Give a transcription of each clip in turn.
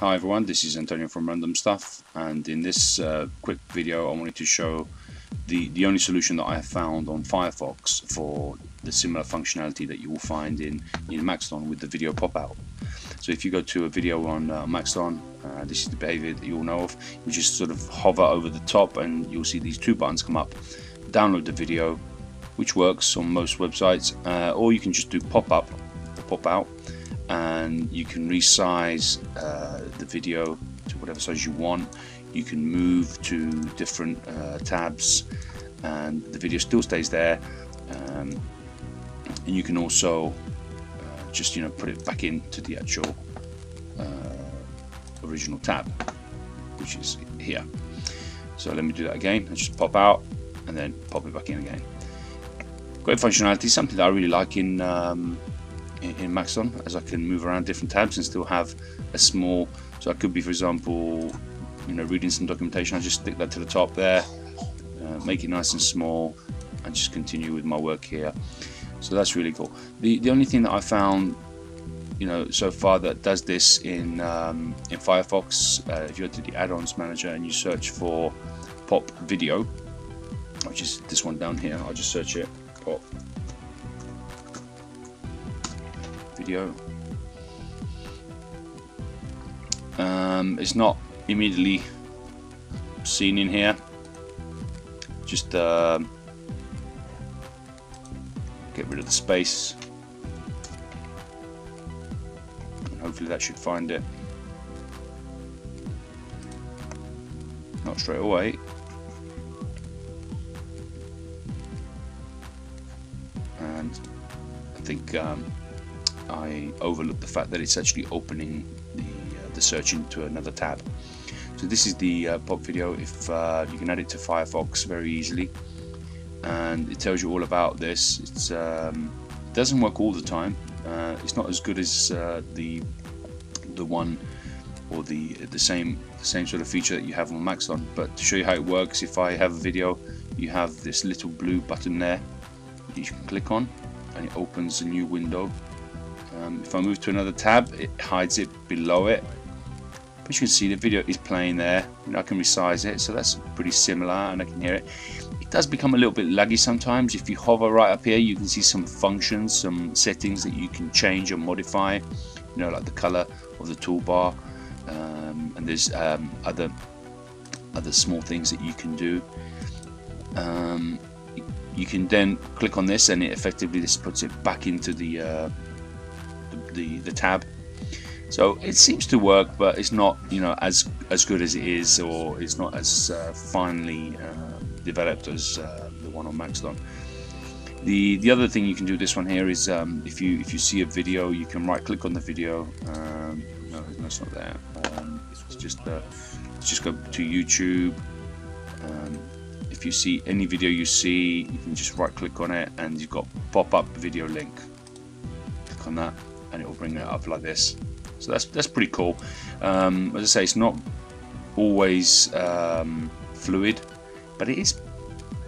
Hi everyone, this is Antonio from Random Stuff and in this uh, quick video I wanted to show the, the only solution that I have found on Firefox for the similar functionality that you will find in, in Maxthon with the video pop-out. So if you go to a video on uh, Maxthon, uh, this is the behavior that you'll know of, you just sort of hover over the top and you'll see these two buttons come up. Download the video, which works on most websites, uh, or you can just do pop-up, pop-out, and you can resize uh, the video to whatever size you want. You can move to different uh, tabs and the video still stays there. Um, and you can also uh, just you know put it back into the actual uh, original tab which is here. So let me do that again. I just pop out and then pop it back in again. Great functionality something that I really like in um, in, in Maxthon as I can move around different tabs and still have a small so I could be for example you know reading some documentation. I just stick that to the top there uh, make it nice and small and just continue with my work here. So that's really cool. The the only thing that I found you know so far that does this in um, in Firefox uh, if you go to the add-ons manager and you search for pop video which is this one down here I'll just search it. Pop video. Um, it's not immediately seen in here. Just uh, get rid of the space. And hopefully that should find it. Not straight away. And I think um, I overlooked the fact that it's actually opening the, uh, the search into another tab. So this is the uh, pop video. If uh, you can add it to Firefox very easily, and it tells you all about this. It's, um, it doesn't work all the time. Uh, it's not as good as uh, the the one or the the same the same sort of feature that you have on Maxthon. But to show you how it works, if I have a video, you have this little blue button there. That you can click on, and it opens a new window um, if I move to another tab, it hides it below it. But you can see the video is playing there. You know, I can resize it, so that's pretty similar, and I can hear it. It does become a little bit laggy sometimes. If you hover right up here, you can see some functions, some settings that you can change or modify. You know, like the color of the toolbar, um, and there's um, other other small things that you can do. Um, you can then click on this, and it effectively this puts it back into the uh, the, the tab. So it seems to work, but it's not you know as as good as it is, or it's not as uh, finely uh, developed as uh, the one on Maxthon. The the other thing you can do this one here is um, if you if you see a video, you can right click on the video. Um, no, that's not there. Um, it's just uh, just go to YouTube. Um, if you see any video you see, you can just right click on it, and you've got pop up video link. Click on that and it will bring it up like this. So that's that's pretty cool. Um, as I say, it's not always um, fluid, but it is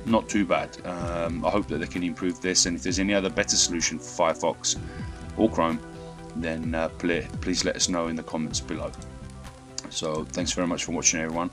not too bad. Um, I hope that they can improve this, and if there's any other better solution for Firefox or Chrome, then uh, please let us know in the comments below. So thanks very much for watching, everyone.